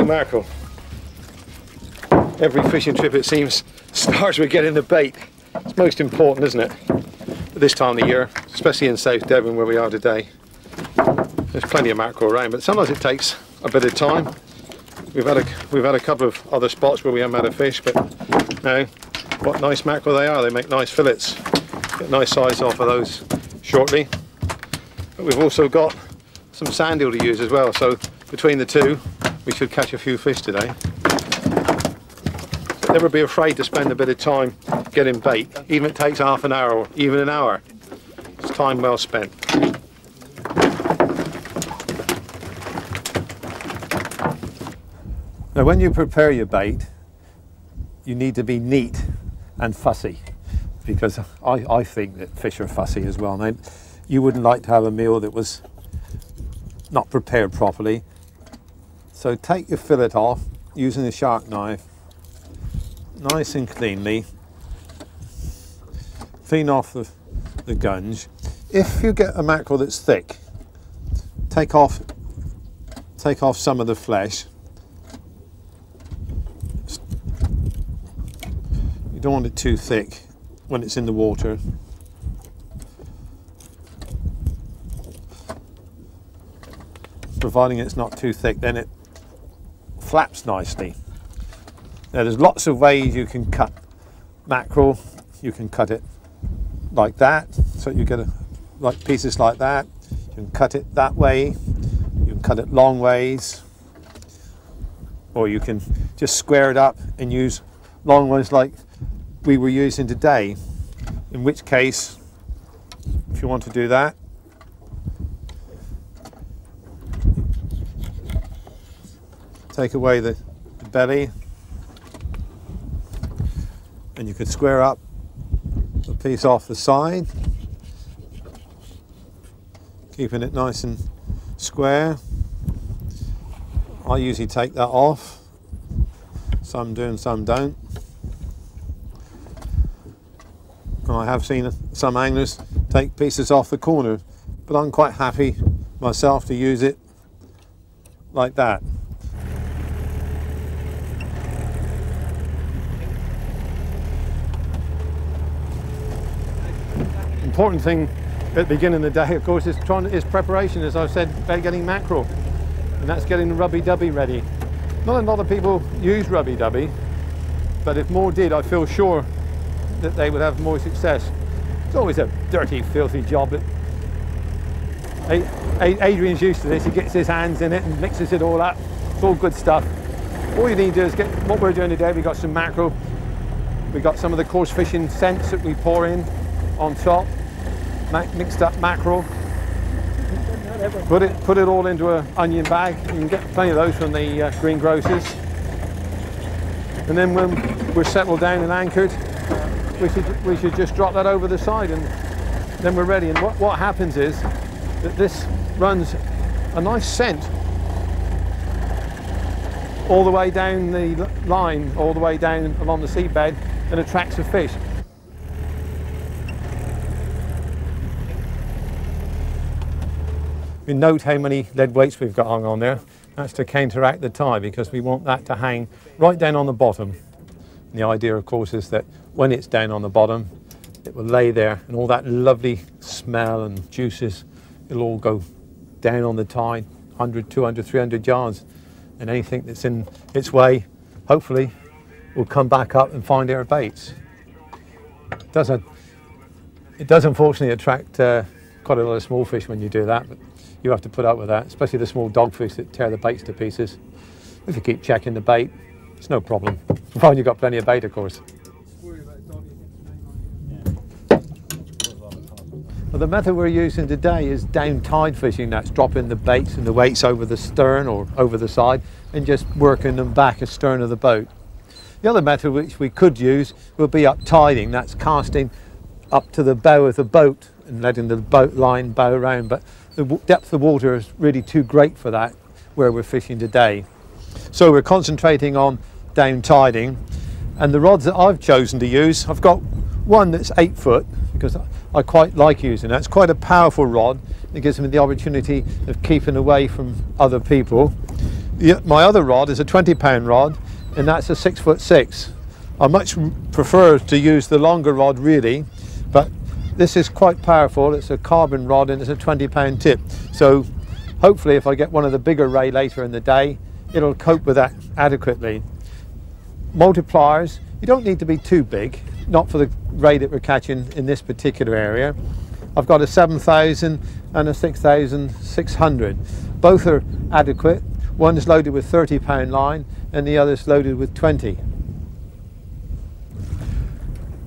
we mackerel. Every fishing trip it seems starts with getting the bait. It's most important, isn't it? At this time of the year, especially in South Devon where we are today. There's plenty of mackerel around, but sometimes it takes a bit of time. We've had a we've had a couple of other spots where we haven't had a fish, but now what nice mackerel they are. They make nice fillets. Get nice size off of those shortly. But we've also got some sand eel to use as well. So between the two, we should catch a few fish today. Never be afraid to spend a bit of time getting bait, even if it takes half an hour or even an hour. It's time well spent. Now when you prepare your bait, you need to be neat and fussy because I, I think that fish are fussy as well. Now, you wouldn't like to have a meal that was not prepared properly. So take your fillet off using a sharp knife, nice and cleanly. Clean off the, the gunge. If you get a mackerel that's thick, take off take off some of the flesh You don't want it too thick when it's in the water. Providing it's not too thick, then it flaps nicely. Now there's lots of ways you can cut mackerel. You can cut it like that, so you get a, like pieces like that. You can cut it that way. You can cut it long ways. Or you can just square it up and use long ones like we were using today. In which case, if you want to do that, take away the, the belly and you could square up the piece off the side, keeping it nice and square. I usually take that off. Some do and some don't. I have seen some anglers take pieces off the corner, but I'm quite happy myself to use it like that. Important thing at the beginning of the day, of course, is trying is preparation, as I've said, about getting mackerel, and that's getting the rubby dubby ready. Not a lot of people use rubby dubby, but if more did, I feel sure that they would have more success. It's always a dirty, filthy job. But Adrian's used to this. He gets his hands in it and mixes it all up. It's all good stuff. All you need to do is get what we're doing today. We've got some mackerel. We've got some of the coarse fishing scents that we pour in on top. Mixed up mackerel. Put it, put it all into an onion bag. You can get plenty of those from the uh, greengrocers. And then when we're settled down and anchored, we should, we should just drop that over the side and then we're ready. And what, what happens is that this runs a nice scent all the way down the line, all the way down along the seabed and attracts the fish. You note how many lead weights we've got hung on there. That's to counteract the tide because we want that to hang right down on the bottom. And the idea, of course, is that when it's down on the bottom, it will lay there and all that lovely smell and juices, it'll all go down on the tide, 100, 200, 300 yards. And anything that's in its way, hopefully, will come back up and find our baits. It does, it does unfortunately attract uh, quite a lot of small fish when you do that, but you have to put up with that, especially the small dogfish that tear the baits to pieces. If you keep checking the bait, it's no problem, provided you've got plenty of bait, of course. Well, the method we're using today is down tide fishing. That's dropping the baits and the weights over the stern or over the side and just working them back astern of the boat. The other method which we could use would be up tiding. That's casting up to the bow of the boat and letting the boat line bow around. But the depth of water is really too great for that where we're fishing today. So we're concentrating on down tiding. And the rods that I've chosen to use, I've got one that's eight foot because I quite like using that. It's quite a powerful rod. It gives me the opportunity of keeping away from other people. My other rod is a 20 pound rod and that's a six foot six. I much prefer to use the longer rod really, but this is quite powerful. It's a carbon rod and it's a 20 pound tip. So hopefully if I get one of the bigger ray later in the day, it'll cope with that adequately. Multipliers, you don't need to be too big, not for the ray that we're catching in this particular area. I've got a 7000 and a 6600. Both are adequate. One's loaded with 30 pound line and the other's loaded with 20.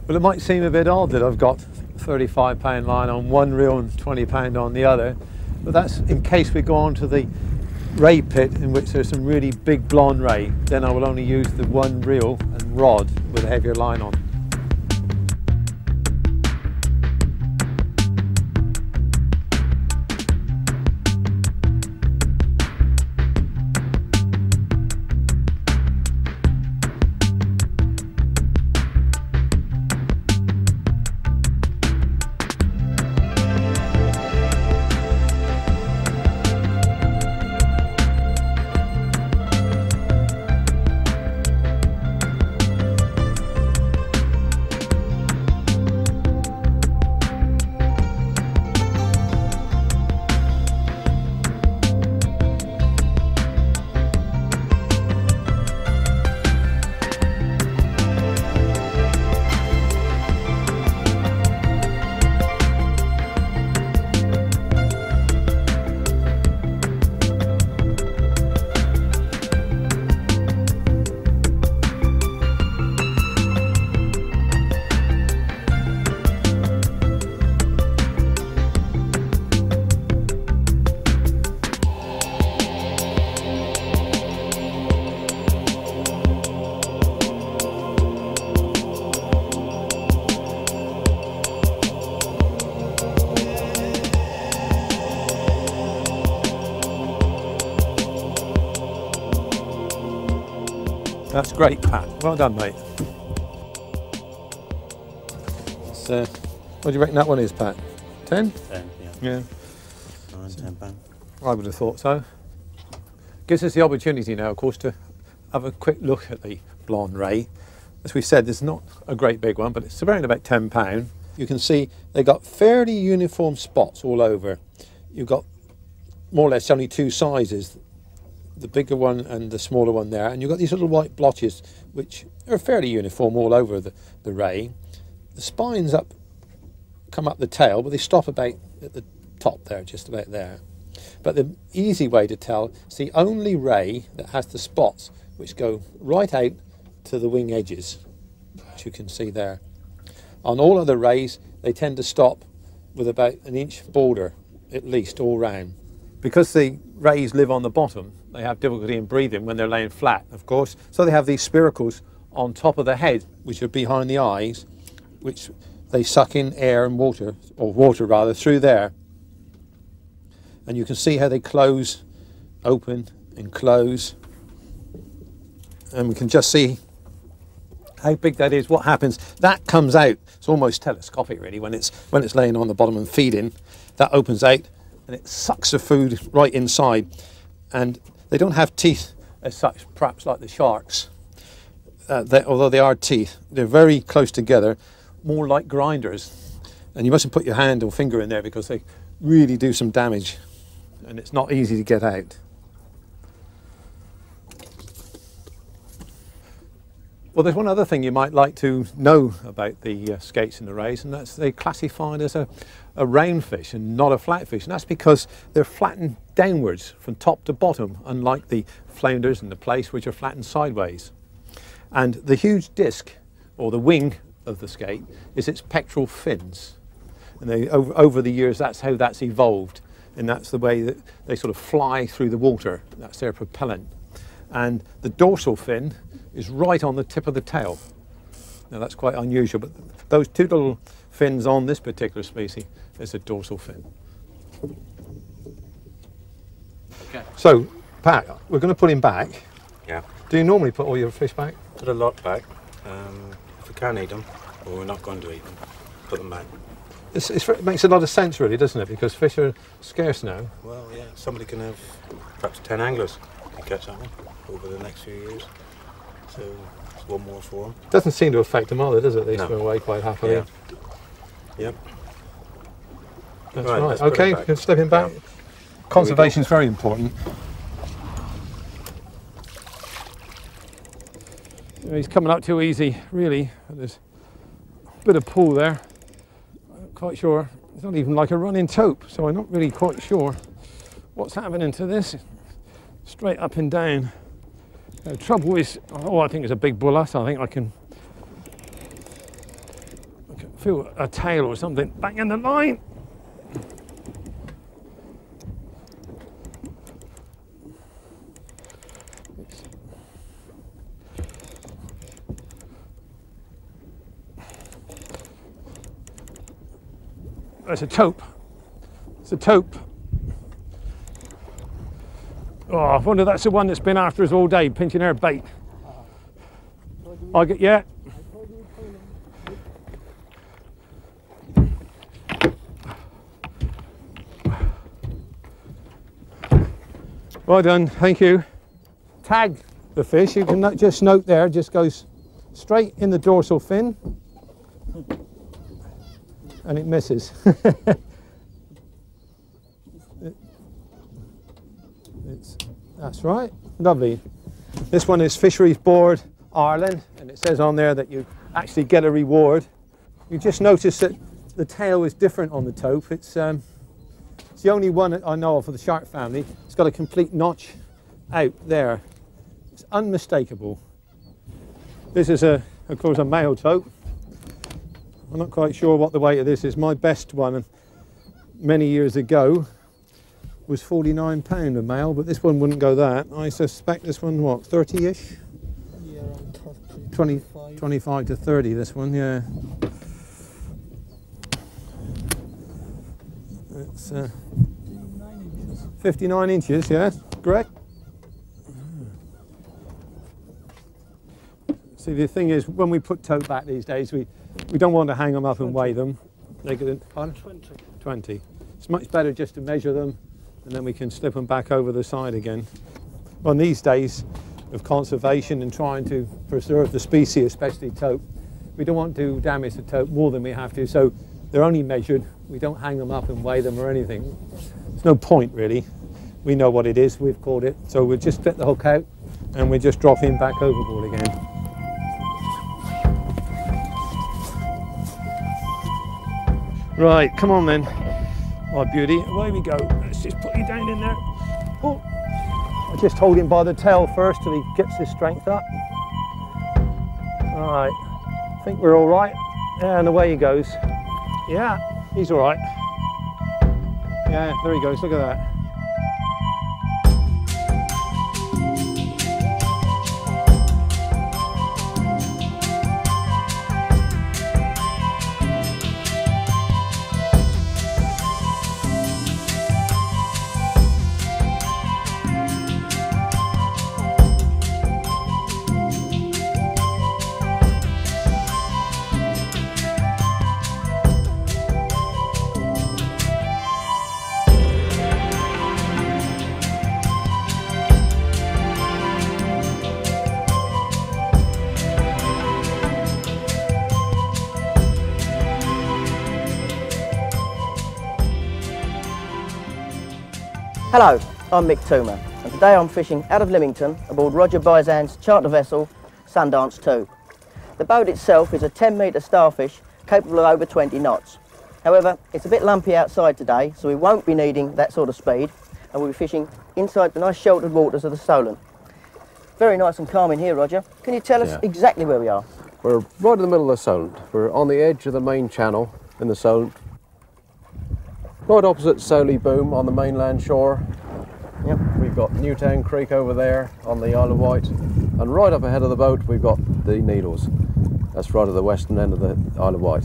Well, it might seem a bit odd that I've got 35 pound line on one reel and 20 pound on the other, but that's in case we go on to the ray pit in which there's some really big blonde ray, then I will only use the one reel and rod with a heavier line on. Well done, mate. So, what do you reckon that one is, Pat? 10? 10, yeah. Yeah, 9, 10 pound. I would have thought so. Gives us the opportunity now, of course, to have a quick look at the blonde ray. As we said, it's not a great big one, but it's around about £10. You can see they've got fairly uniform spots all over. You've got more or less only two sizes, the bigger one and the smaller one there, and you've got these little white blotches which are fairly uniform all over the, the ray. The spines up come up the tail, but they stop about at the top there, just about there. But the easy way to tell, it's the only ray that has the spots which go right out to the wing edges, which you can see there. On all other rays, they tend to stop with about an inch border, at least, all round. Because the rays live on the bottom, they have difficulty in breathing when they're laying flat, of course. So they have these spiracles on top of the head, which are behind the eyes, which they suck in air and water, or water rather, through there. And you can see how they close, open and close. And we can just see how big that is, what happens. That comes out. It's almost telescopic really when it's when it's laying on the bottom and feeding. That opens out and it sucks the food right inside. And they don't have teeth as such, perhaps like the sharks. Uh, they, although they are teeth, they're very close together, more like grinders. And you mustn't put your hand or finger in there because they really do some damage and it's not easy to get out. Well, there's one other thing you might like to know about the uh, skates and the rays, and that's they're classified as a, a round fish and not a flat fish. And that's because they're flattened downwards from top to bottom, unlike the flounders and the plaice, which are flattened sideways. And the huge disc, or the wing of the skate, is its pectoral fins. And they, over, over the years, that's how that's evolved. And that's the way that they sort of fly through the water. That's their propellant. And the dorsal fin is right on the tip of the tail. Now that's quite unusual, but those two little fins on this particular species is a dorsal fin. Okay. So, Pat, we're going to put him back. Yeah. Do you normally put all your fish back? Put a lot back. Um, if we can eat them, or we're not going to eat them, put them back. It's, it's, it makes a lot of sense, really, doesn't it? Because fish are scarce now. Well, yeah, somebody can have perhaps 10 anglers to catch that one over the next few years. So it's one more for them. Doesn't seem to affect them either, does it? They No. swim away quite happily. Yeah. Yep. That's Right, right. Okay, him back. can step him back. Yeah. Conservation is very important. He's coming up too easy, really. There's a bit of pull there. I'm not quite sure. It's not even like a running tope, so I'm not really quite sure what's happening to this. Straight up and down. The trouble is, oh, I think it's a big bull huss. I think I can, I can feel a tail or something back in the line. It's a tope. It's a tope. Oh, I wonder if that's the one that's been after us all day, pinching our bait. I get yeah. Well done, thank you. Tag the fish. You can just note there, just goes straight in the dorsal fin and it misses. It- it's, that's right, lovely. This one is Fisheries Board Ireland, and it says on there that you actually get a reward. You just notice that the tail is different on the tope. It's, um, it's the only one I know of for the shark family. It's got a complete notch out there. It's unmistakable. This is, a, of course, a male tope. I'm not quite sure what the weight of this is. My best one many years ago was 49 pound a male, but this one wouldn't go that. I suspect this one, what, 30-ish? Yeah, 20, 25. 25 to 30, this one, yeah. It's uh, 59 inches. 59 inches, yeah, correct? See, the thing is, when we put tope back these days, we, we don't want to hang them up and weigh them. They could, pardon? 20. 20. It's much better just to measure them and then we can slip them back over the side again. Well, these days of conservation and trying to preserve the species, especially tope, we don't want to damage the tope more than we have to, so they're only measured. We don't hang them up and weigh them or anything. There's no point really. We know what it is, we've caught it, so we'll just let the hook out and we just drop him back overboard again. Right, come on then. My beauty, away we go. Let's just put you down in there. Oh, I'll just hold him by the tail first till he gets his strength up. All right, I think we're all right. And away he goes. Yeah, he's all right. Yeah, there he goes, look at that. I'm Mick Toomer, and today I'm fishing out of Lymington aboard Roger Bizan's charter vessel Sundance 2. The boat itself is a 10 metre starfish capable of over 20 knots. However, it's a bit lumpy outside today, so we won't be needing that sort of speed, and we'll be fishing inside the nice sheltered waters of the Solent. Very nice and calm in here, Roger. Can you tell us Yeah. exactly where we are? We're right in the middle of the Solent. We're on the edge of the main channel in the Solent. Right opposite Sowley Boom on the mainland shore. Yep. We've got Newtown Creek over there on the Isle of Wight. And right up ahead of the boat we've got the Needles. That's right at the western end of the Isle of Wight.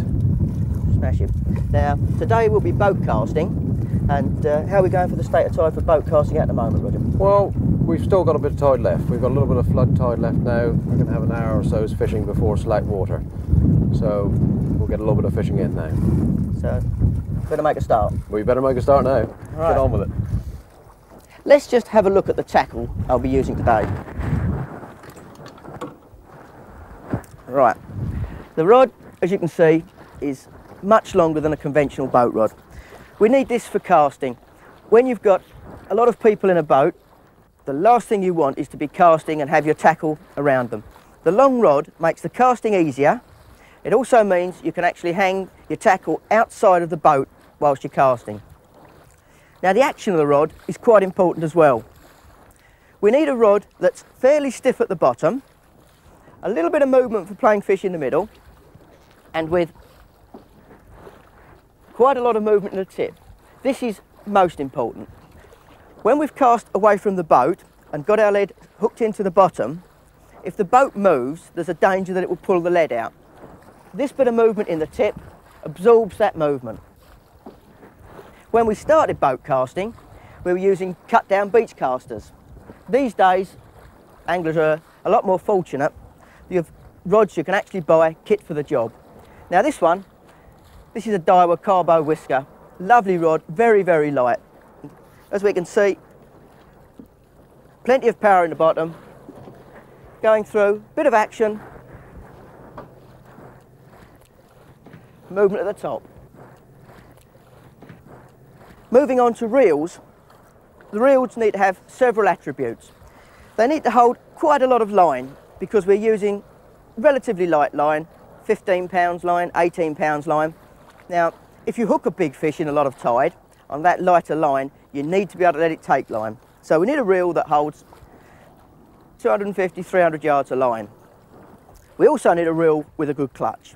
Smash it. Now, today we'll be boat casting, and uh, how are we going for the state of tide for boat casting at the moment, Roger? Well, we've still got a bit of tide left. We've got a little bit of flood tide left now. We're going to have an hour or so's fishing before slack water. So we'll get a little bit of fishing in now. So, better make a start. We better make a start now. Right. Get on with it. Let's just have a look at the tackle I'll be using today. Right, the rod, as you can see, is much longer than a conventional boat rod. We need this for casting. When you've got a lot of people in a boat, the last thing you want is to be casting and have your tackle around them. The long rod makes the casting easier. It also means you can actually hang your tackle outside of the boat whilst you're casting. Now the action of the rod is quite important as well. We need a rod that's fairly stiff at the bottom, a little bit of movement for playing fish in the middle, and with quite a lot of movement in the tip. This is most important. When we've cast away from the boat and got our lead hooked into the bottom, if the boat moves, there's a danger that it will pull the lead out. This bit of movement in the tip absorbs that movement. When we started boat casting, we were using cut down beach casters. These days, anglers are a lot more fortunate. You have rods you can actually buy kit for the job. Now this one, this is a Daiwa Carbo Whisker. Lovely rod, very, very light. As we can see, plenty of power in the bottom, going through, bit of action, movement at the top. Moving on to reels, the reels need to have several attributes. They need to hold quite a lot of line because we're using relatively light line, 15 pounds line, 18 pounds line. Now, if you hook a big fish in a lot of tide, on that lighter line, you need to be able to let it take line. So we need a reel that holds 250, 300 yards of line. We also need a reel with a good clutch.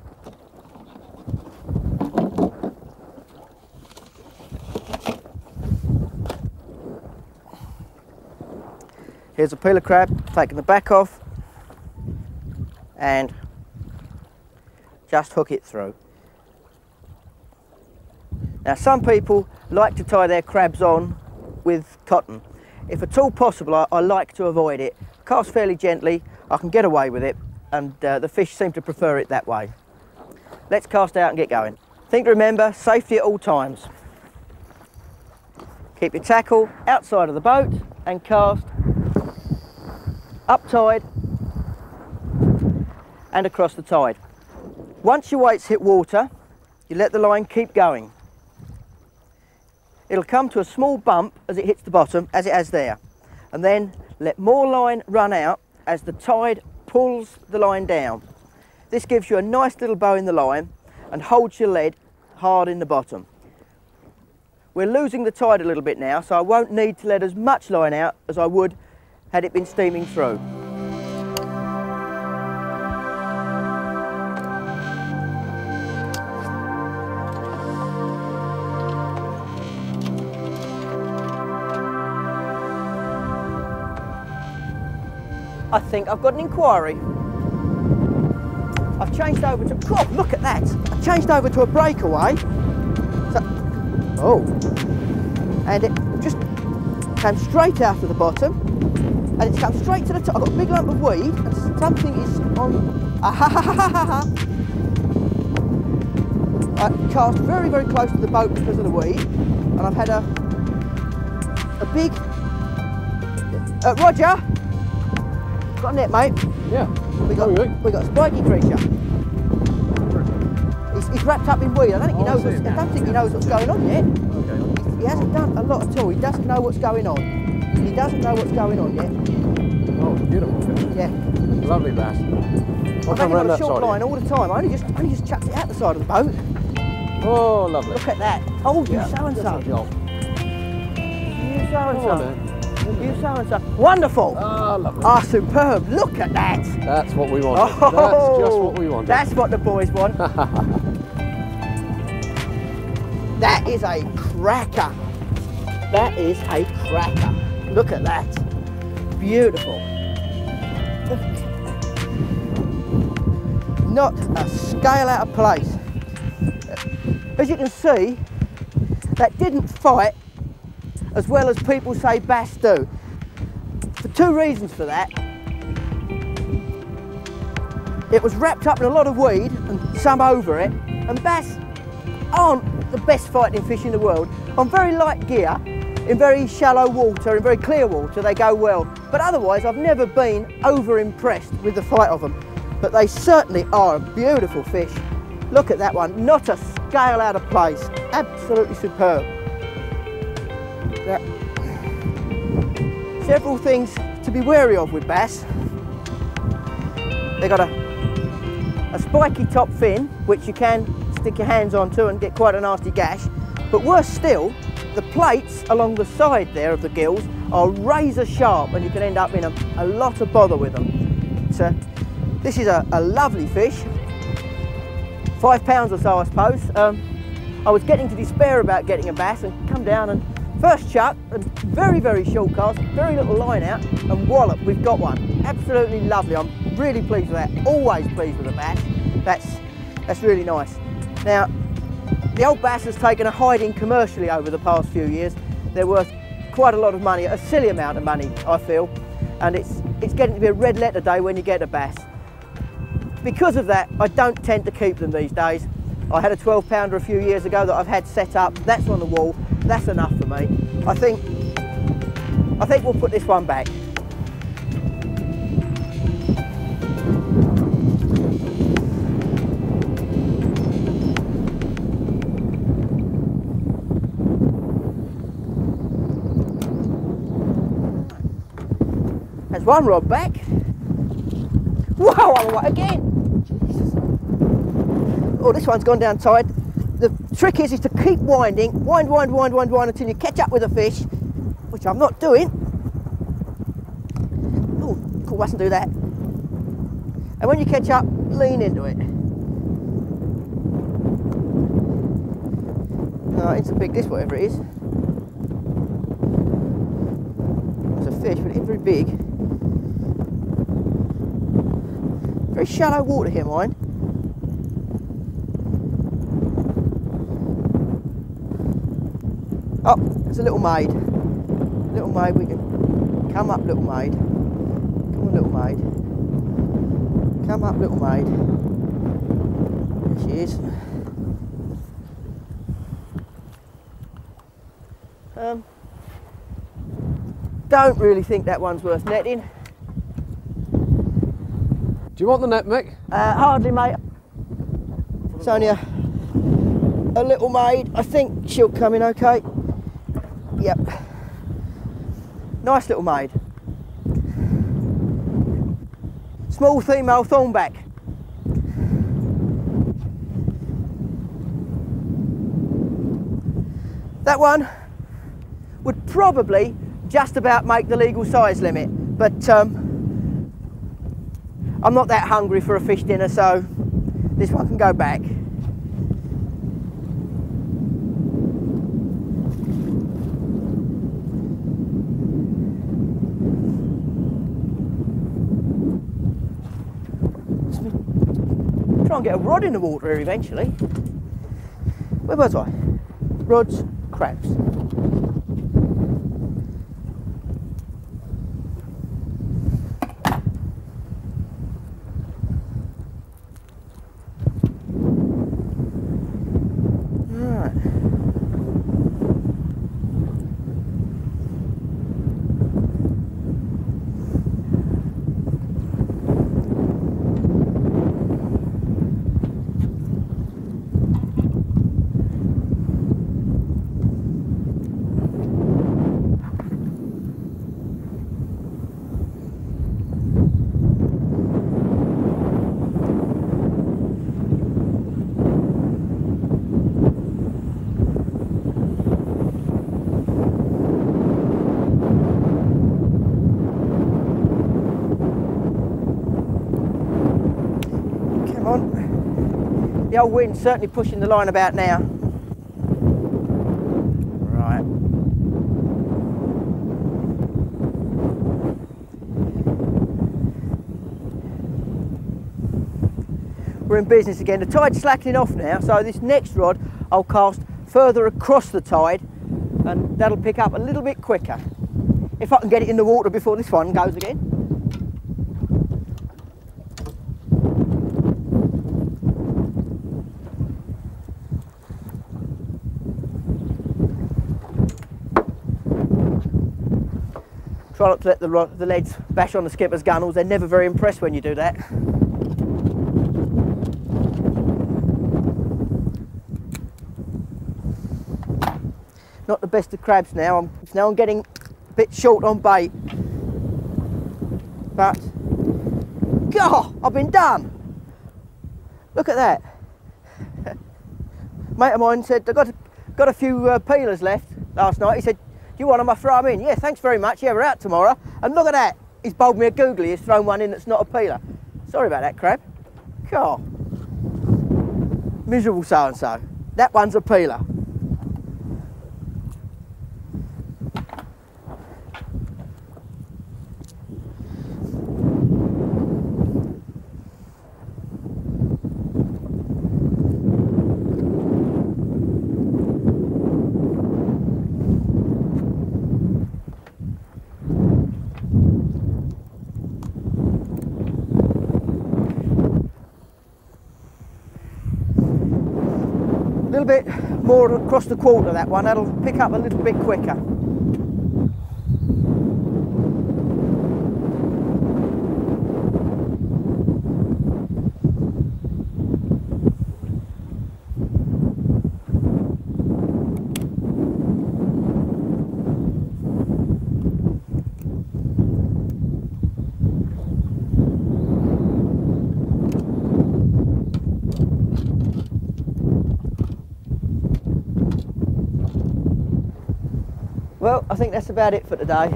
Here's a peeler crab, taking the back off and just hook it through. Now some people like to tie their crabs on with cotton. If at all possible, I, I like to avoid it. Cast fairly gently, I can get away with it, and uh, the fish seem to prefer it that way. Let's cast out and get going. Think to remember, safety at all times. Keep your tackle outside of the boat and cast up tide and across the tide. Once your weights hit water, you let the line keep going. It'll come to a small bump as it hits the bottom, as it has there. And then let more line run out as the tide pulls the line down. This gives you a nice little bow in the line and holds your lead hard in the bottom. We're losing the tide a little bit now, so I won't need to let as much line out as I would had it been steaming through. I think I've got an inquiry. I've changed over to, oh, look at that. I've changed over to a breakaway. So, oh, and it just came straight out of the bottom and it's come straight to the top. I've got a big lump of weed and something is on, ah, ha, ha, ha, ha, ha, ha. I cast very, very close to the boat because of the weed and I've had a, a big, uh, Roger, got a net mate. Yeah. We got, we got a spiky creature. He's, he's wrapped up in weed. I don't think he Oh, knows. What's, I don't think he knows what's going on yet. Okay. He hasn't done a lot at all. He doesn't know what's going on. He doesn't know what's going on yet. Oh, beautiful fish. Yeah. Lovely bass. I've only got a short side. line all the time. I only just, I only just chucked it out the side of the boat. Oh, lovely. Look at that. Oh, you Yeah, so and good so. job. You so and Come on, so. You so and so. Wonderful. Ah, lovely. Ah, superb. Look at that. That's what we want. Oh, That's just what we wanted. That's what the boys want. that is a cracker. That is a cracker. Look at that. Beautiful. Not a scale out of place. As you can see, that didn't fight as well as people say bass do. For two reasons for that. It was wrapped up in a lot of weed and some over it, and bass aren't the best fighting fish in the world. On very light gear, in very shallow water, in very clear water, they go well. But otherwise, I've never been over impressed with the fight of them. But they certainly are a beautiful fish. Look at that one, not a scale out of place. Absolutely superb. Now, several things to be wary of with bass. They've got a, a spiky top fin, which you can stick your hands onto and get quite a nasty gash. But worse still, the plates along the side there of the gills are razor sharp and you can end up in a, a lot of bother with them. So this is a, a lovely fish, five pounds or so I suppose. Um, I was getting to despair about getting a bass and come down and first chuck, and very, very short cast, very little line out, and wallop, we've got one. Absolutely lovely, I'm really pleased with that. Always pleased with a bass. That's, that's really nice. Now, the old bass has taken a hiding commercially over the past few years. They're worth quite a lot of money, a silly amount of money, I feel. And it's, it's getting to be a red letter day when you get a bass. Because of that, I don't tend to keep them these days. I had a 12 pounder a few years ago that I've had set up. That's on the wall. That's enough for me. I think, I think we'll put this one back. One rod back. Wow, away again. Oh, this one's gone down tight. The trick is, is to keep winding, wind, wind, wind, wind, wind until you catch up with a fish, which I'm not doing. Oh, cool, mustn't do that. And when you catch up, lean into it. Oh, it's a big this, whatever it is. It's a fish, but it's very big. Very shallow water here, mine. Oh, there's a little maid. Little maid, we can come up, little maid. Come on, little maid. Come up, little maid. There she is. Um, don't really think that one's worth netting. Do you want the net, Mick? Uh, hardly, mate. Sonia, a, little maid. I think she'll come in okay. Yep. Nice little maid. Small female thornback. That one would probably just about make the legal size limit, but um, I'm not that hungry for a fish dinner, so this one can go back. Try and get a rod in the water here eventually. Where was I? Rods, crabs. Right. Come on. The old wind's certainly pushing the line about now. Right. We're in business again. The tide's slackening off now, so this next rod I'll cast further across the tide and that'll pick up a little bit quicker. If I can get it in the water before this one goes again. Try not to let the, the leads bash on the skipper's gunnels. They're never very impressed when you do that. Not the best of crabs now. I'm, now I'm getting a bit short on bait. But, God, I've been done. Look at that. Mate of mine said, I got got a few uh, peelers left last night. He said, you want them? I throw them in. Yeah, thanks very much. Yeah, we're out tomorrow. And look at that. He's bowled me a googly. He's thrown one in that's not a peeler. Sorry about that, crab. God. Miserable so-and-so. That one's a peeler. A little bit more across the quarter that one. That'll pick up a little bit quicker. Well, I think that's about it for today.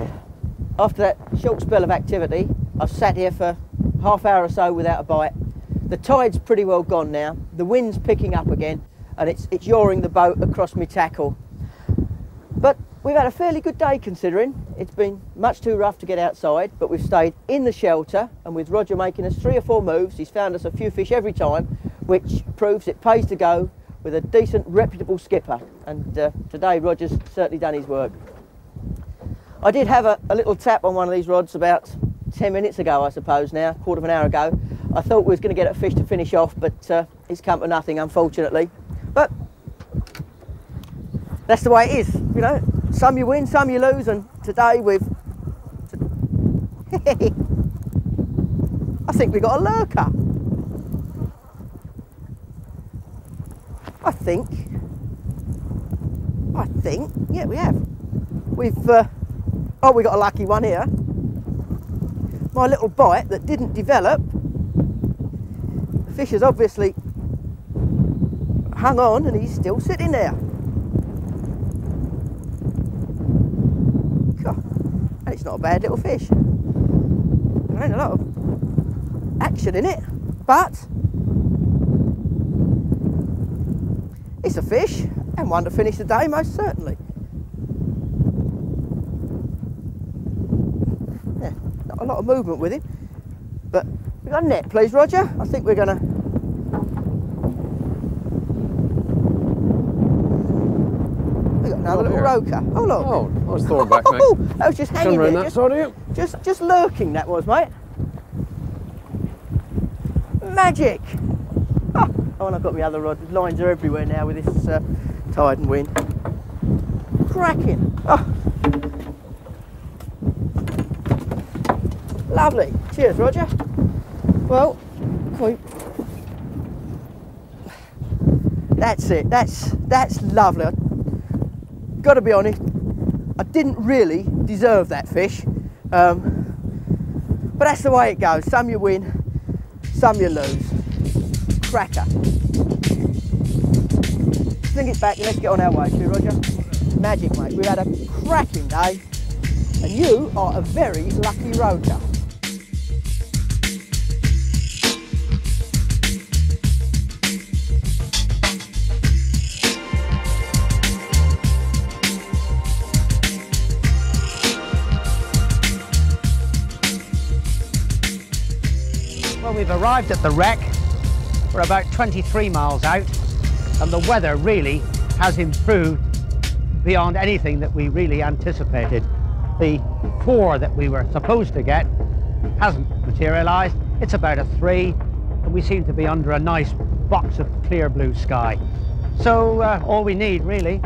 After that short spell of activity, I've sat here for half hour or so without a bite. The tide's pretty well gone now. The wind's picking up again, and it's it's yawing the boat across my tackle. But we've had a fairly good day considering. It's been much too rough to get outside, but we've stayed in the shelter, and with Roger making us three or four moves, he's found us a few fish every time, which proves it pays to go with a decent, reputable skipper. And uh, today, Roger's certainly done his work. I did have a, a little tap on one of these rods about 10 minutes ago, I suppose now, quarter of an hour ago. I thought we was going to get a fish to finish off, but uh, it's come to nothing, unfortunately. But that's the way it is, you know. Some you win, some you lose, and today we've. I think we got a lurker. I think. I think. Yeah, we have. We've. Uh, oh, we got a lucky one here. My little bite that didn't develop. The fish has obviously hung on and he's still sitting there. And it's not a bad little fish. There ain't a lot of action in it, but it's a fish and one to finish the day most certainly. Yeah, not a lot of movement with him, but we got a net, please, Roger. I think we're gonna. We got another Oh, little roker. Oh look. Oh, I was back, mate. Oh, that was just hanging there, that just, side of you. just, just lurking. That was, mate. Magic. Ah, Oh, and I've got my other rod. Lines are everywhere now with this uh, tide and wind. Cracking. Oh. Lovely. Cheers, Roger. Well, quite. That's it. That's that's lovely. Got to be honest, I didn't really deserve that fish, um, but that's the way it goes. Some you win, some you lose. Cracker. Sling it back and let's get on our way, shall Roger? Magic, mate. We've had a cracking day, and you are a very lucky roker. We've arrived at the wreck. We're about 23 miles out, and the weather really has improved beyond anything that we really anticipated. The four that we were supposed to get hasn't materialised. It's about a three, and we seem to be under a nice box of clear blue sky. So uh, all we need really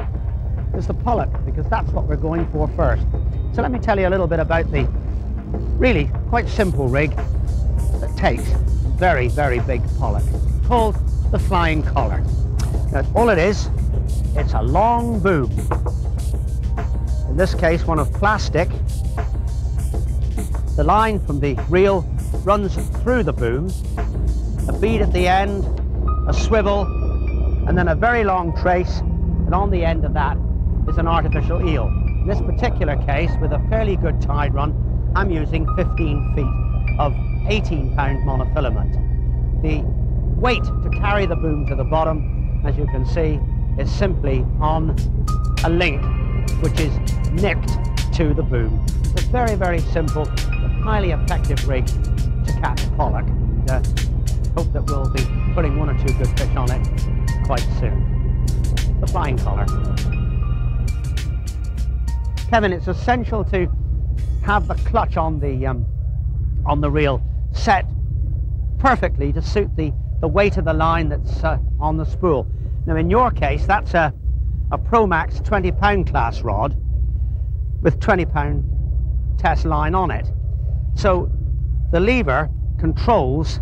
is the pollock, because that's what we're going for first. So let me tell you a little bit about the really quite simple rig that takes very, very big pollock called the flying collar. Now, all it is, it's a long boom. In this case, one of plastic. The line from the reel runs through the boom, a bead at the end, a swivel, and then a very long trace, and on the end of that is an artificial eel. In this particular case, with a fairly good tide run, I'm using 15 feet of 18 pound monofilament. The weight to carry the boom to the bottom, as you can see, is simply on a link which is nipped to the boom. It's a very, very simple, highly effective rig to catch pollock. Uh, hope that we'll be putting one or two good fish on it quite soon. The flying collar. Kevin, it's essential to have the clutch on the um, on the reel set perfectly to suit the, the weight of the line that's uh, on the spool. Now in your case, that's a, a Pro Max 20 pound class rod with 20 pound test line on it. So the lever controls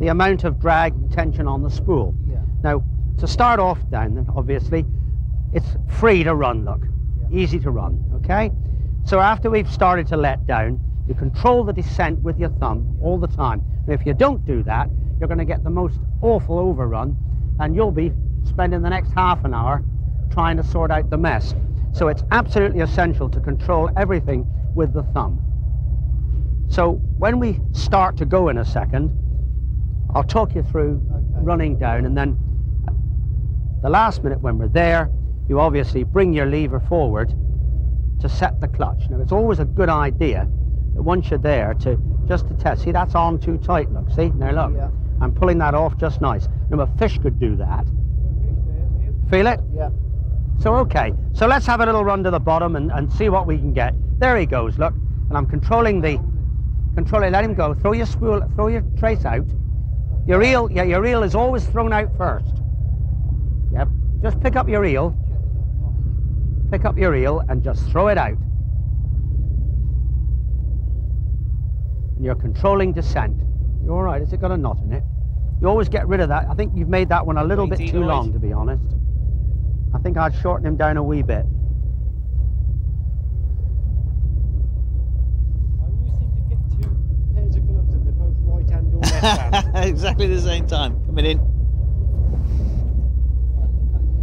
the amount of drag and tension on the spool. Yeah. Now, to start off down, then, obviously, it's free to run, look. Easy to run, okay? So after we've started to let down, you control the descent with your thumb all the time. And if you don't do that, you're going to get the most awful overrun, and you'll be spending the next half an hour trying to sort out the mess. So it's absolutely essential to control everything with the thumb. So when we start to go in a second, I'll talk you through running down and then the last minute when we're there, you obviously bring your lever forward to set the clutch. Now it's always a good idea once you're there to just to test. See that's on too tight, look, see? Now look, Yeah. I'm pulling that off just nice. Now a fish could do that. Feel it? Yeah. So okay, so let's have a little run to the bottom and, and see what we can get. There he goes, look. And I'm controlling the, controlling, let him go. Throw your spool, throw your trace out. Your reel, yeah, your reel is always thrown out first. Yep, just pick up your reel, pick up your reel and just throw it out. And you're controlling descent. You're all right, has it got a knot in it? You always get rid of that. I think you've made that one a little bit too long, to be honest. I think I'd shorten him down a wee bit. I always seem to get two pairs of gloves and they're both right hand or left hand. exactly the same time. Coming in.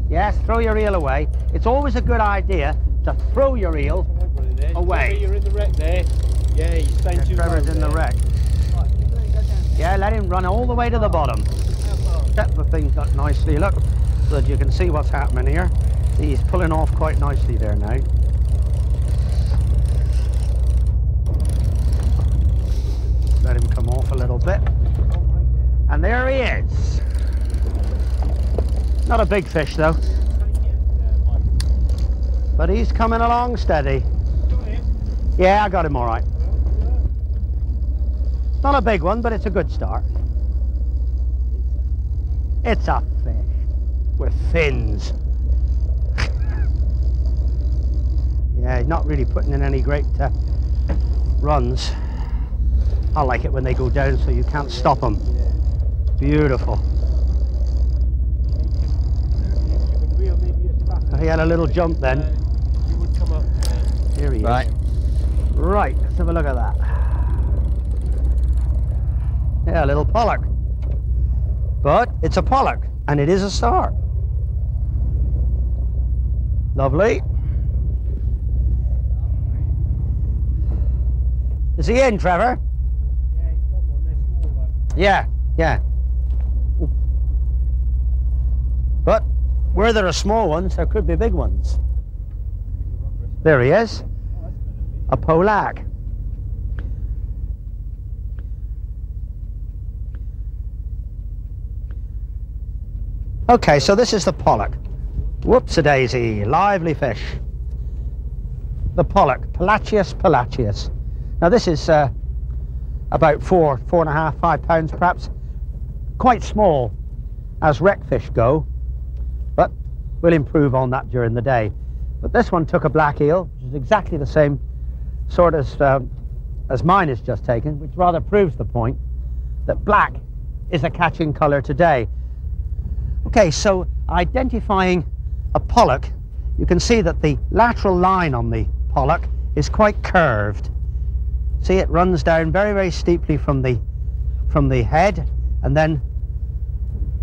Yes, throw your reel away. It's always a good idea to throw your reel. Away. You're in the wreck there. Yeah, you staying too Trevor's in the wreck. Yeah, let him run all the way to the bottom. Set the things up nicely, look, so that you can see what's happening here. He's pulling off quite nicely there now. Let him come off a little bit. And there he is. Not a big fish though. But he's coming along steady. Yeah, I got him all right. Not a big one, but it's a good start. It's a fish with fins. yeah, he's not really putting in any great uh, runs. I like it when they go down so you can't stop them. Beautiful. He had a little jump then. You would come up. Here he Right. is. Right, let's have a look at that. Yeah, a little pollock. But it's a pollock, and it is a star. Lovely. Is he in, Trevor? Yeah, he's got one. Yeah, yeah. But where there are small ones, there could be big ones. There he is. A pollock. Okay, so this is the pollock. Whoops-a-daisy, lively fish. The pollock, Pollachius pollachius. Now this is uh, about four, four and a half, five pounds perhaps. Quite small as wreck fish go, but we'll improve on that during the day. But this one took a black eel, which is exactly the same sort as, um, as mine is just taken, which rather proves the point that black is a catching colour today. Okay, so identifying a pollock, you can see that the lateral line on the pollock is quite curved. See, it runs down very, very steeply from the, from the head and then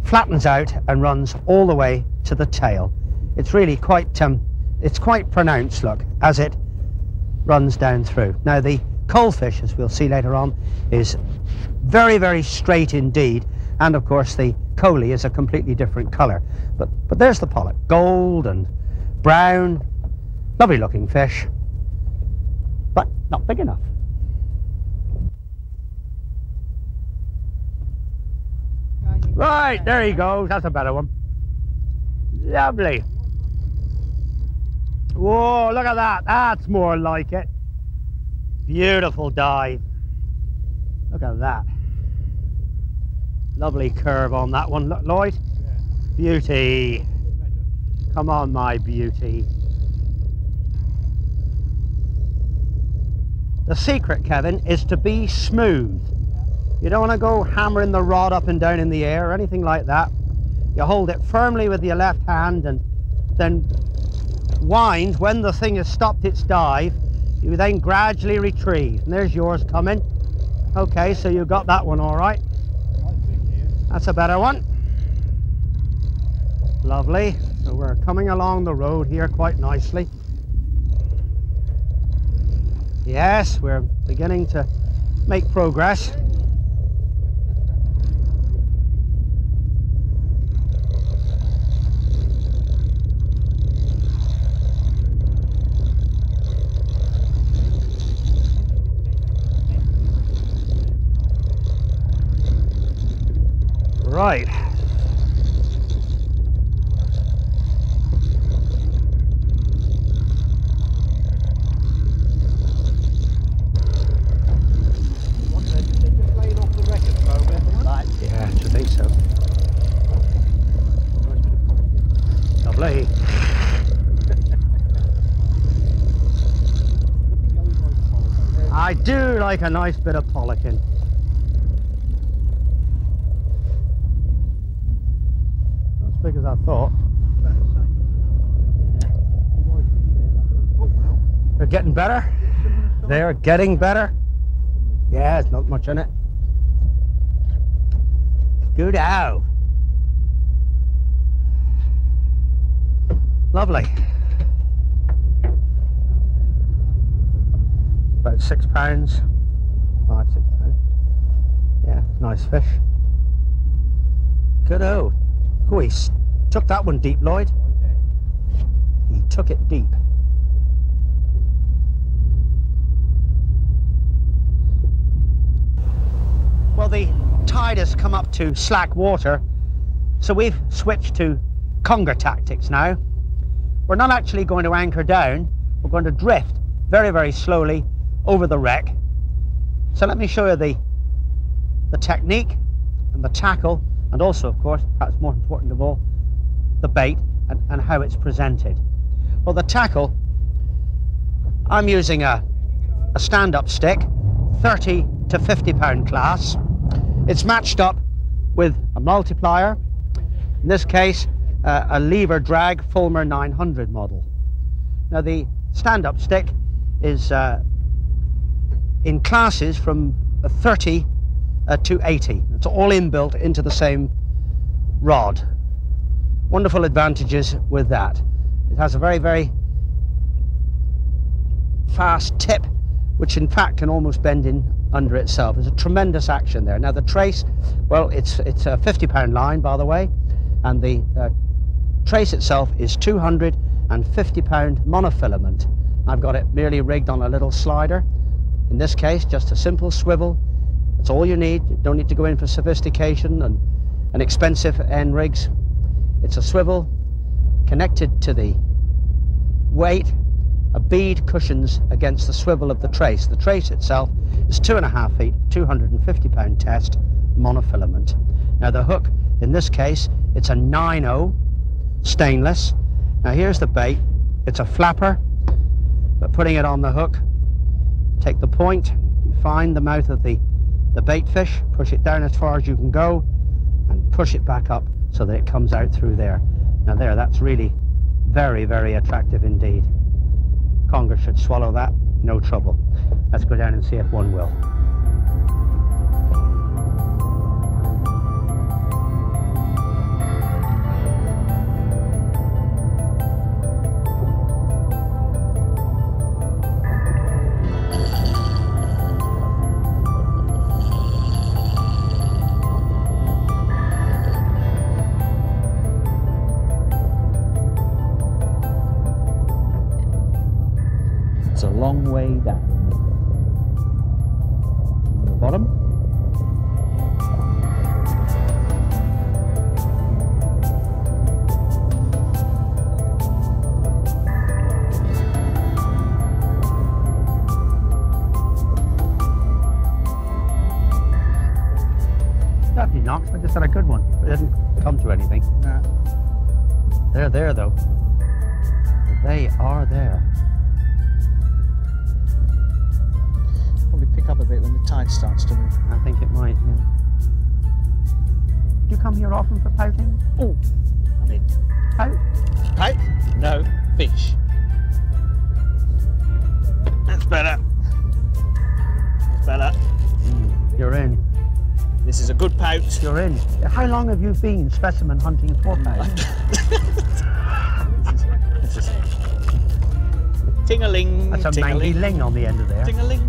flattens out and runs all the way to the tail. It's really quite, um, it's quite pronounced, look, as it runs down through. Now the coalfish, as we'll see later on, is very, very straight indeed. And of course the coalie is a completely different colour. But, but there's the pollock, gold and brown, lovely looking fish, but not big enough. Right, there he goes. That's a better one. Lovely. Whoa, look at that. That's more like it. Beautiful dive. Look at that. Lovely curve on that one. Look, Lloyd. Beauty. Come on, my beauty. The secret, Kevin, is to be smooth. You don't want to go hammering the rod up and down in the air or anything like that. You hold it firmly with your left hand and then wind when the thing has stopped its dive. You then gradually retrieve. And there's yours coming. Okay, so you got that one all right. That's a better one. Lovely. So we're coming along the road here quite nicely. Yes, we're beginning to make progress. Right. I do like a nice bit of pollocking. Not as big as I thought. They're getting better. They're getting better. Yeah, there's not much in it. Good out. Lovely. About six pounds. Five, six pounds. Yeah, nice fish. Good oh. Oh, he took that one deep, Lloyd. He took it deep. Well, the tide has come up to slack water, so we've switched to conger tactics now. We're not actually going to anchor down, we're going to drift very, very slowly over the wreck. So let me show you the, the technique and the tackle, and also, of course, perhaps more important of all, the bait and, and how it's presented. Well, the tackle, I'm using a, a stand-up stick, 30 to 50 pound class. It's matched up with a multiplier, in this case, uh, a lever drag Fulmer 900 model. Now the stand-up stick is uh, in classes from a 30 uh, to 80. It's all inbuilt into the same rod. Wonderful advantages with that. It has a very, very fast tip, which in fact can almost bend in under itself. There's a tremendous action there. Now the trace, well, it's it's a 50 pound line, by the way, and the uh, trace itself is 250 pound monofilament. I've got it merely rigged on a little slider. In this case, just a simple swivel. That's all you need. You don't need to go in for sophistication and, and expensive end rigs. It's a swivel connected to the weight. A bead cushions against the swivel of the trace. The trace itself is two and a half feet, 250 pound test monofilament. Now the hook, in this case, it's a 9-0 stainless. Now here's the bait. It's a flapper, but putting it on the hook, take the point, you find the mouth of the, the bait fish, push it down as far as you can go, and push it back up so that it comes out through there. Now there, that's really very, very attractive indeed. Conger should swallow that, no trouble. Let's go down and see if one will. Starts to move. I think it might, yeah. Do you come here often for pouting? Oh, I mean, Pout? pipe? No, fish. That's better. That's better. Hmm, you're in. This is a good pout. You're in. How long have you been specimen hunting for pout? Ting-a-ling, That's a mangy ting-a-ling, ling on the end of there. ting-a-ling.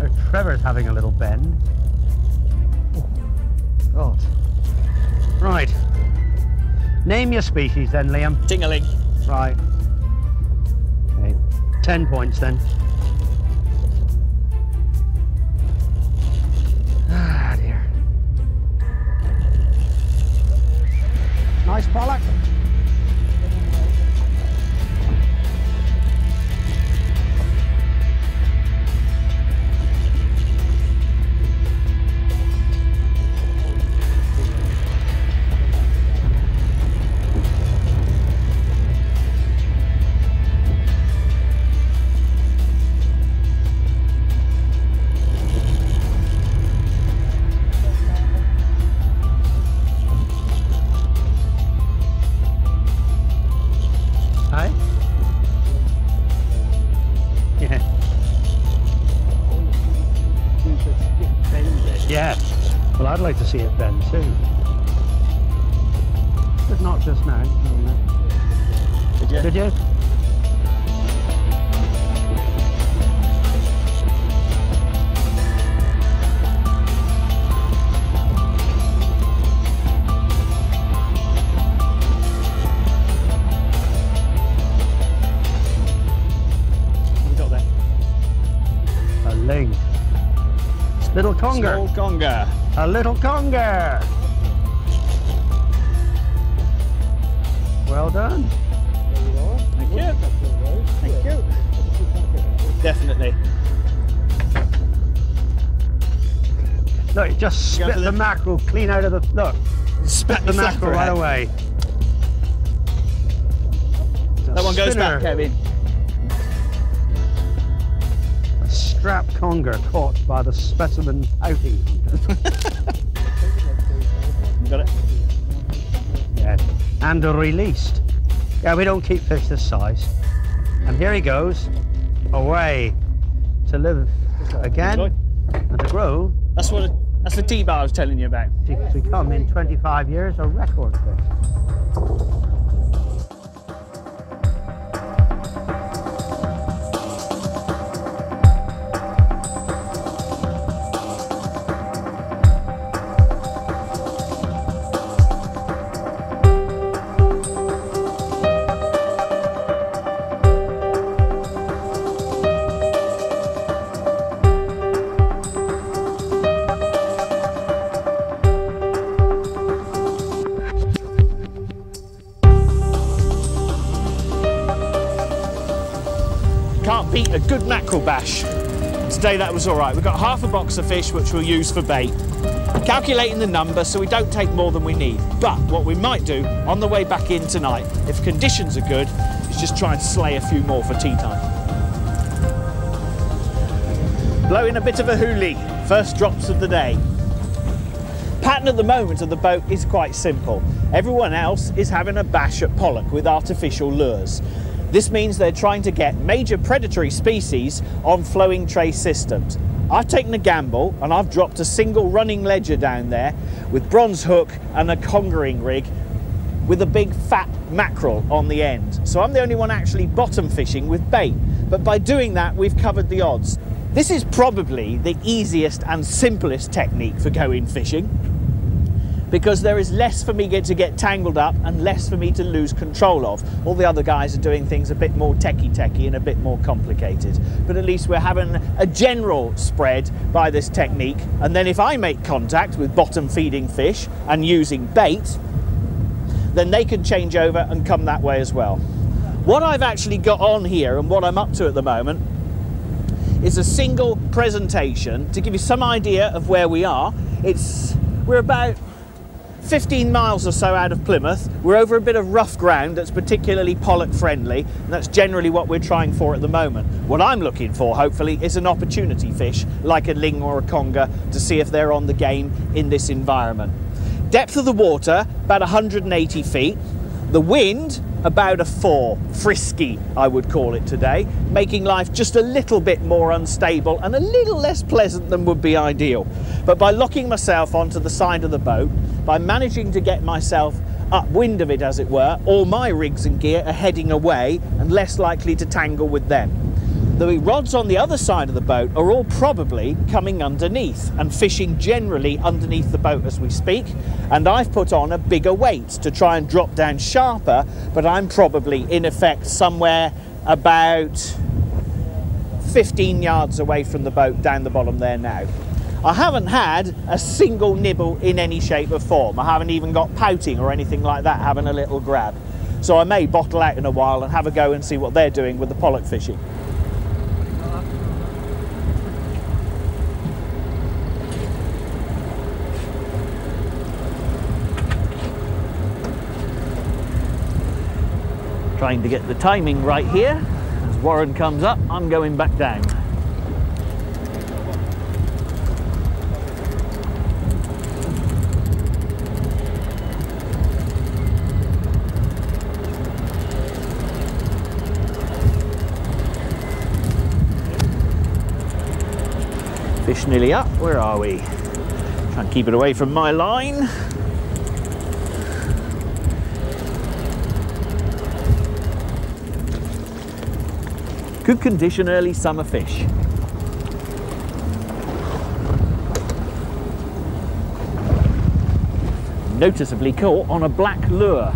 Uh, Trevor's having a little bend. Oh, God. Right. Name your species then, Liam. Ting-a-ling. Right. Okay. Ten points then. Ah, dear. Nice pollock. See it then too. But not just now. Did you? Did you? We got there? A ling. Little conger. Small conger. A little conger. Well done. Thank you. Thank you. Definitely. Look, it just You spit the the- mackerel clean out of the look. Spat The the mackerel right away. That one goes Spinner. back, Kevin. A strap conger caught by the specimen outing hunter. Got it? yeah. And released. Yeah, we don't keep fish this size. And here he goes, away to live again and to grow That's what. That's the T-bar I was telling you about. to become in 25 years a record fish. That was all right. We've got half a box of fish which we'll use for bait. Calculating the number so we don't take more than we need. But what we might do on the way back in tonight, if conditions are good, is just try and slay a few more for tea time. Blowing a bit of a hoolie. First drops of the day. Pattern at the moment of the boat is quite simple. Everyone else is having a bash at pollock with artificial lures. This means they're trying to get major predatory species on flowing tray systems. I've taken a gamble and I've dropped a single running ledger down there with bronze hook and a congering rig with a big fat mackerel on the end. So I'm the only one actually bottom fishing with bait. But by doing that, we've covered the odds. This is probably the easiest and simplest technique for going fishing because there is less for me to get tangled up and less for me to lose control of. All the other guys are doing things a bit more techie techie and a bit more complicated. But at least we're having a general spread by this technique. And then if I make contact with bottom feeding fish and using bait, then they can change over and come that way as well. What I've actually got on here and what I'm up to at the moment is a single presentation to give you some idea of where we are. It's we're about 15 miles or so out of Plymouth. We're over a bit of rough ground that's particularly pollock friendly, and that's generally what we're trying for at the moment. What I'm looking for, hopefully, is an opportunity fish like a ling or a conger to see if they're on the game in this environment. Depth of the water, about 180 feet. The wind, about a four, frisky, I would call it today, making life just a little bit more unstable and a little less pleasant than would be ideal. But by locking myself onto the side of the boat, by managing to get myself upwind of it, as it were, all my rigs and gear are heading away and less likely to tangle with them. The rods on the other side of the boat are all probably coming underneath and fishing generally underneath the boat as we speak. And I've put on a bigger weight to try and drop down sharper, but I'm probably in effect somewhere about 15 yards away from the boat down the bottom there now. I haven't had a single nibble in any shape or form. I haven't even got pouting or anything like that, having a little grab. So I may bottle out in a while and have a go and see what they're doing with the pollock fishing. Trying to get the timing right here. As Warren comes up, I'm going back down. Fish nearly up. Where are we? Try and keep it away from my line. Good condition early summer fish. Noticeably caught on a black lure.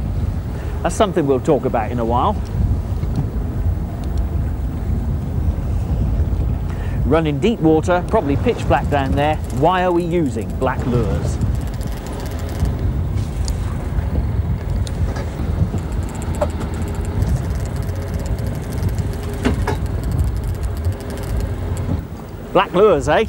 That's something we'll talk about in a while. Running deep water, probably pitch black down there. Why are we using black lures? Black lures, eh?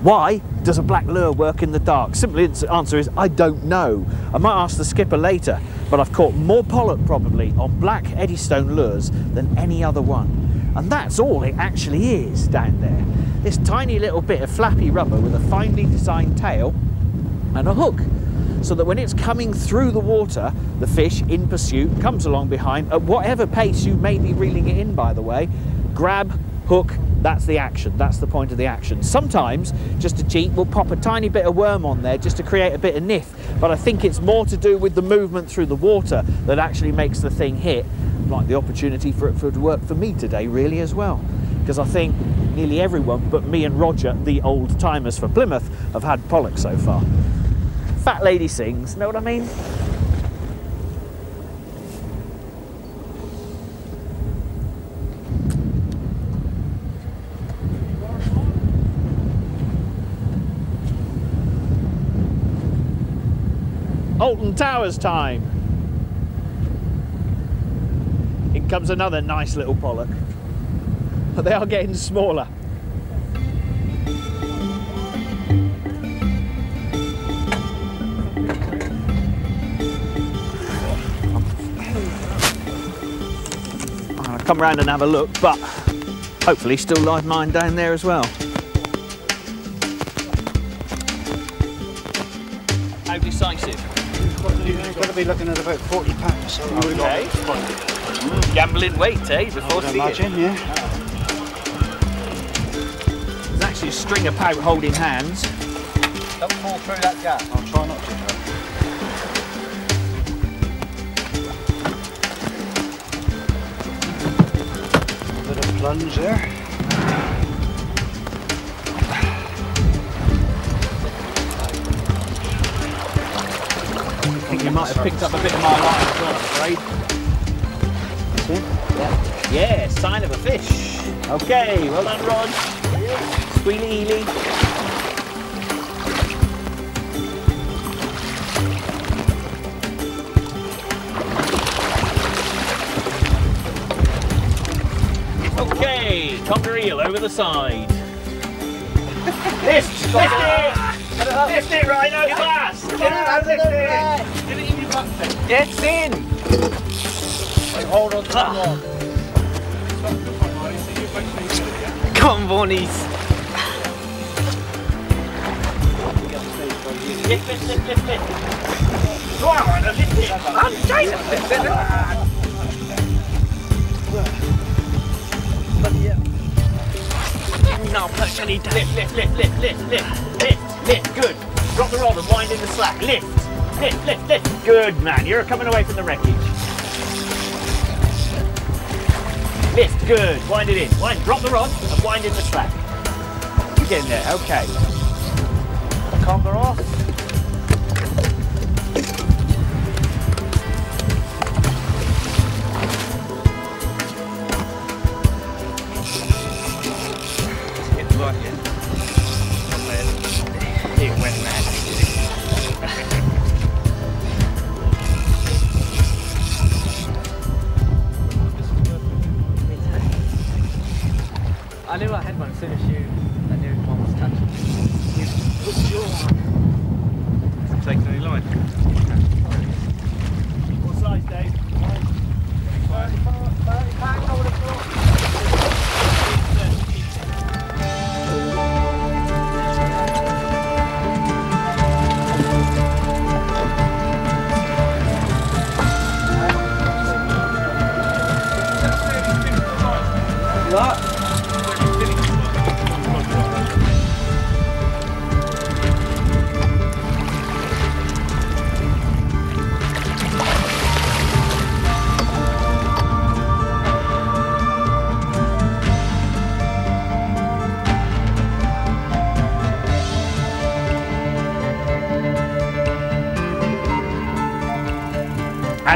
Why does a black lure work in the dark? Simple answer is I don't know. I might ask the skipper later, but I've caught more pollock probably on black Eddystone lures than any other one. And that's all it actually is down there. This tiny little bit of flappy rubber with a finely designed tail and a hook. So that when it's coming through the water, the fish in pursuit comes along behind at whatever pace you may be reeling it in, by the way. Grab, hook, that's the action, that's the point of the action. Sometimes, just to cheat, we'll pop a tiny bit of worm on there just to create a bit of niff, but I think it's more to do with the movement through the water that actually makes the thing hit, like the opportunity for it for, to work for me today, really, as well. Because I think nearly everyone, but me and Roger, the old timers for Plymouth, have had pollock so far. Fat lady sings, know what I mean? Alton Towers time. In comes another nice little pollock. But they are getting smaller. come round and have a look, but hopefully still live mine down there as well. How decisive? You've got to be looking at about 40 pounds. Okay. Gambling weight, eh? I Before would seeing. imagine, yeah. There's actually a string of pout holding hands. Don't fall through that gap. I'll try not to. Bit of plunge there. Might have picked up a bit of my line as well, I'm afraid. Yeah. yeah, sign of a fish. Okay, well done, Rod. Squealy Ely. Okay, conger eel over the side. lift, lift it! Lift it, Rhino, fast! Get it, in your butt. It's in! Hold on to the rod. Come on, Bonnies. I'm trying to lift it. No, push down. Lift, lift, lift, lift, lift, lift, lift, lift. Good. Drop the rod and wind in the slack. Lift, lift, lift, lift. Good, man. You're coming away from the wreckage. Lift, good. Wind it in. Wind, drop the rod and wind in the slack. You get in there, okay. Conger off.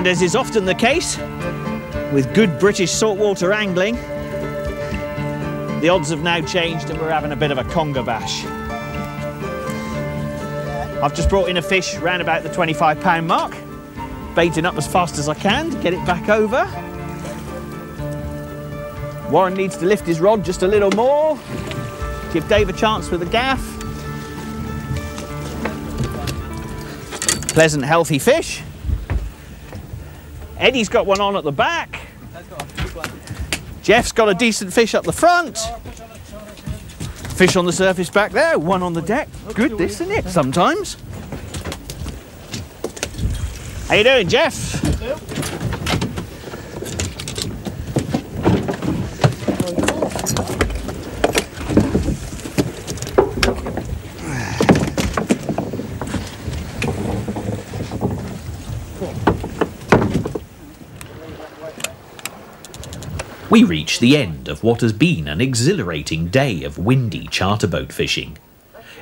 And as is often the case with good British saltwater angling, the odds have now changed and we're having a bit of a conger bash. I've just brought in a fish round about the 25 pound mark, baiting up as fast as I can to get it back over. Warren needs to lift his rod just a little more, give Dave a chance with the gaff. Pleasant, healthy fish. Eddie's got one on at the back. Jeff's got a decent fish up the front. Fish on the surface back there, one on the deck. Good, this isn't it? Sometimes. How you doing, Jeff? We reach the end of what has been an exhilarating day of windy charter boat fishing.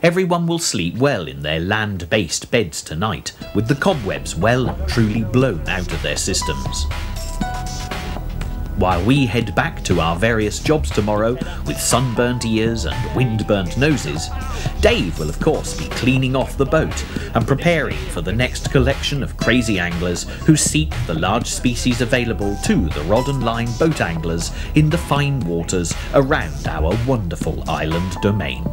Everyone will sleep well in their land based beds tonight, with the cobwebs well and truly blown out of their systems. While we head back to our various jobs tomorrow with sunburnt ears and windburnt noses, Dave will of course be cleaning off the boat and preparing for the next collection of crazy anglers who seek the large species available to the rod and line boat anglers in the fine waters around our wonderful island domain.